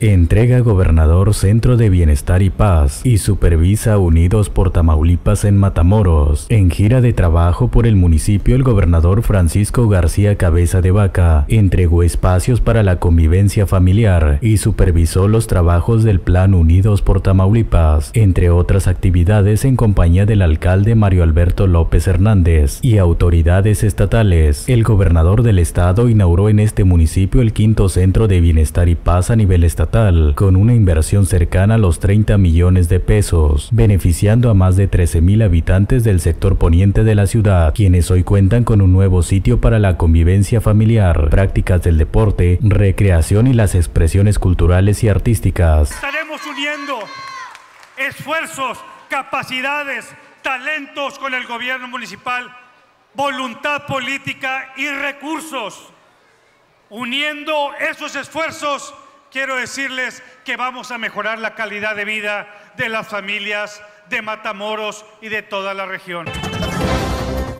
Entrega gobernador Centro de Bienestar y Paz y supervisa Unidos por Tamaulipas en Matamoros. En gira de trabajo por el municipio, el gobernador Francisco García Cabeza de Vaca entregó espacios para la convivencia familiar y supervisó los trabajos del Plan Unidos por Tamaulipas, entre otras actividades en compañía del alcalde Mario Alberto López Hernández y autoridades estatales. El gobernador del estado inauguró en este municipio el quinto Centro de Bienestar y Paz a nivel estatal con una inversión cercana a los 30 millones de pesos, beneficiando a más de 13 mil habitantes del sector poniente de la ciudad, quienes hoy cuentan con un nuevo sitio para la convivencia familiar, prácticas del deporte, recreación y las expresiones culturales y artísticas. Estaremos uniendo esfuerzos, capacidades, talentos con el gobierno municipal, voluntad política y recursos. Uniendo esos esfuerzos quiero decirles que vamos a mejorar la calidad de vida de las familias de Matamoros y de toda la región.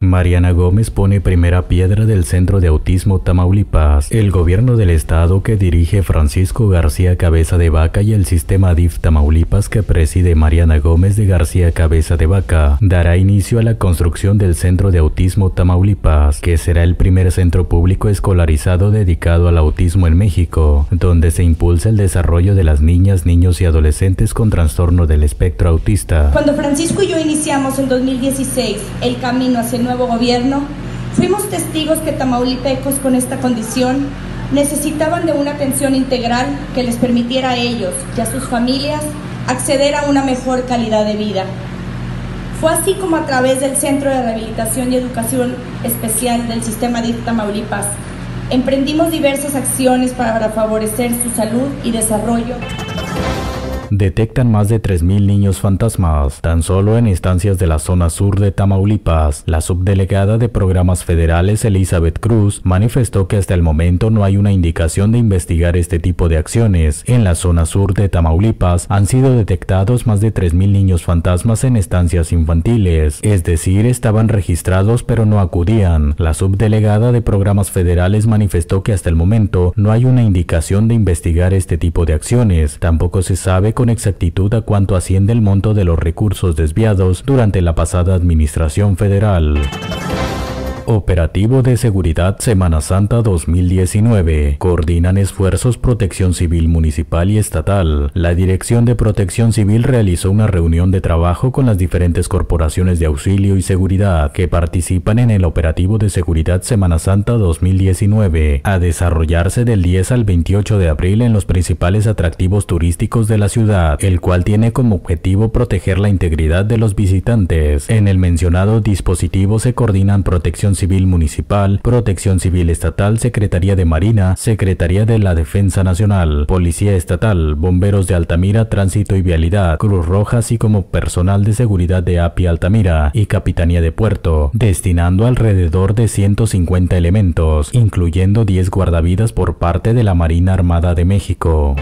Mariana Gómez pone primera piedra del Centro de Autismo Tamaulipas. El gobierno del estado que dirige Francisco García Cabeza de Vaca y el sistema DIF Tamaulipas que preside Mariana Gómez de García Cabeza de Vaca dará inicio a la construcción del Centro de Autismo Tamaulipas, que será el primer centro público escolarizado dedicado al autismo en México, donde se impulsa el desarrollo de las niñas, niños y adolescentes con trastorno del espectro autista. Cuando Francisco y yo iniciamos en 2016 el camino hacia nuevo gobierno, fuimos testigos que tamaulipecos con esta condición necesitaban de una atención integral que les permitiera a ellos y a sus familias acceder a una mejor calidad de vida. Fue así como a través del Centro de Rehabilitación y Educación Especial del Sistema de Tamaulipas emprendimos diversas acciones para favorecer su salud y desarrollo detectan más de 3.000 niños fantasmas, tan solo en instancias de la zona sur de Tamaulipas. La subdelegada de programas federales Elizabeth Cruz manifestó que hasta el momento no hay una indicación de investigar este tipo de acciones. En la zona sur de Tamaulipas han sido detectados más de 3.000 niños fantasmas en estancias infantiles, es decir, estaban registrados pero no acudían. La subdelegada de programas federales manifestó que hasta el momento no hay una indicación de investigar este tipo de acciones. Tampoco se sabe con exactitud a cuánto asciende el monto de los recursos desviados durante la pasada administración federal. Operativo de Seguridad Semana Santa 2019. Coordinan esfuerzos Protección Civil Municipal y Estatal. La Dirección de Protección Civil realizó una reunión de trabajo con las diferentes corporaciones de auxilio y seguridad que participan en el Operativo de Seguridad Semana Santa 2019, a desarrollarse del 10 al 28 de abril en los principales atractivos turísticos de la ciudad, el cual tiene como objetivo proteger la integridad de los visitantes. En el mencionado dispositivo se coordinan protección Civil Municipal, Protección Civil Estatal, Secretaría de Marina, Secretaría de la Defensa Nacional, Policía Estatal, Bomberos de Altamira, Tránsito y Vialidad, Cruz Roja, así como personal de seguridad de API Altamira y Capitanía de Puerto, destinando alrededor de 150 elementos, incluyendo 10 guardavidas por parte de la Marina Armada de México.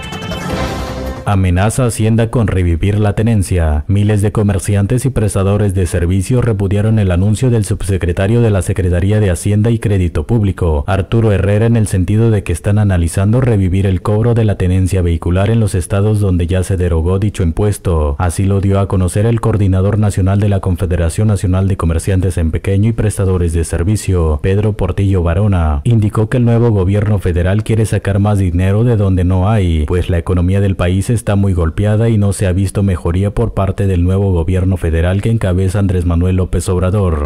Amenaza Hacienda con revivir la tenencia. Miles de comerciantes y prestadores de servicios repudiaron el anuncio del subsecretario de la Secretaría de Hacienda y Crédito Público, Arturo Herrera, en el sentido de que están analizando revivir el cobro de la tenencia vehicular en los estados donde ya se derogó dicho impuesto. Así lo dio a conocer el coordinador nacional de la Confederación Nacional de Comerciantes en Pequeño y Prestadores de Servicio, Pedro Portillo Barona. Indicó que el nuevo gobierno federal quiere sacar más dinero de donde no hay, pues la economía del país está muy golpeada y no se ha visto mejoría por parte del nuevo gobierno federal que encabeza Andrés Manuel López Obrador.